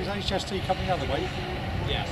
Is HST coming the other way? Yes.